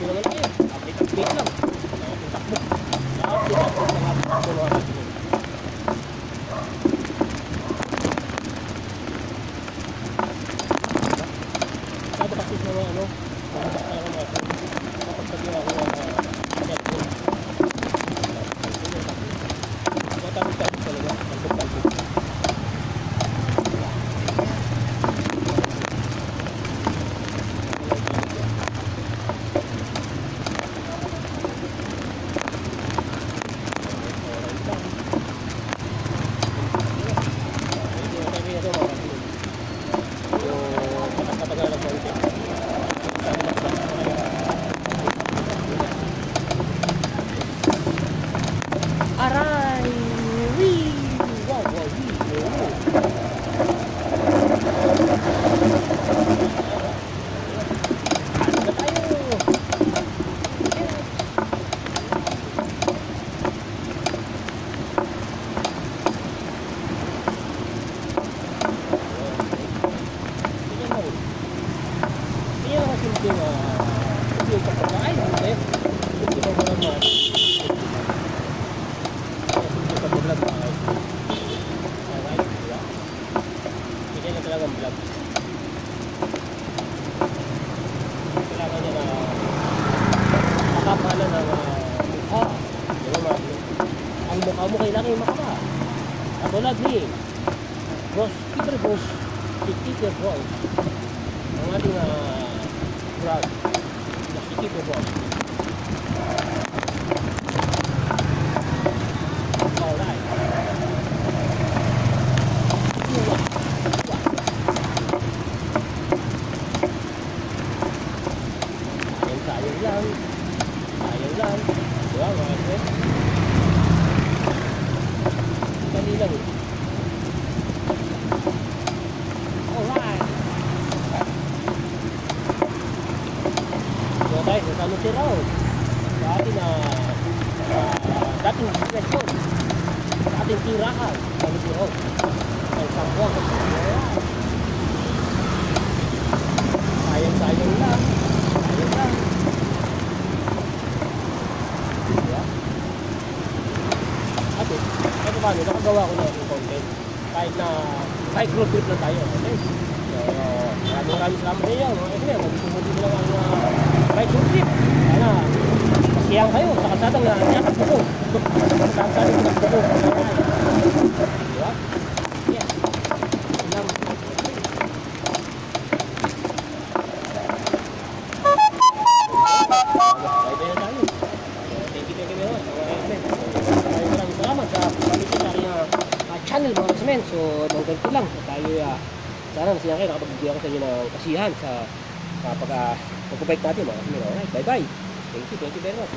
Tayo. Update-update lang. Takbo. Na-update-update lang takbo kaibigan. Masyado kasi sa mga ano, mga kaya mga kapag sabi ako ng cellphone. Matapos-tapos talaga. Talbog-talbog. Aray! Wee! Wow, wow, wee! wow. Ano tayo? Tingnan mo. Tingnan mo simple na simple yung pagkakain. Hindi. Simple pa pala mga simple pa vlog mga guys. Alright, di ba? Hindi na talagang vlog. Kailangan niya na makapala ng mukha. Di ba mga Ang mukha mo kailangan yung makapa. Ni Boss, Peter Boss, si Peter Boss. Ang ating uh, brand na si Peter Boss. Alright. Wah, wah. Sayang sayang lang. Sayang lang. Di ba mga friend? Dali lang eh. Alright. So guys, nasama si Raul. Sa ating na dating sitwasyon. Sa ating tirahan. Nasama si Raul. Ang sambuang kasi. Sayang-sayang lang. Sayang lang. Diba? Ate, kahit paano, nakagawa ko na ng content. Kahit na, kahit road trip lang tayo. Okay? So, maraming maraming salamat sa inyo. Mga kaibigan, mag-sumutin lang ang uh, bike road trip. Sana, masiyang kayo sa kalsadang na nakatakbo ko. Sa kalsadang nakatakbo ko. Diba? Yeah. Salamat. Bye-bye na tayo. Thank you, thank you very much. Maraming salamat sa pamilya sa aking uh, channel mga kasimen. So, ko lang. Tayo, uh, sana masaya kayo. Nakapagbigay ako sa inyo ng kasiyahan sa uh, pag, uh, pag-bike natin mga kasimen. Alright, bye-bye. Thank you, thank you very much.